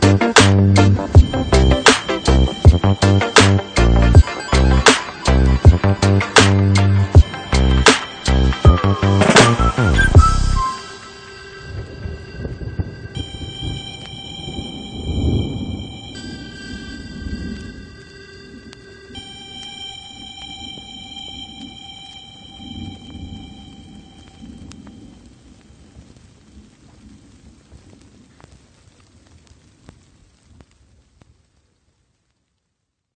Thank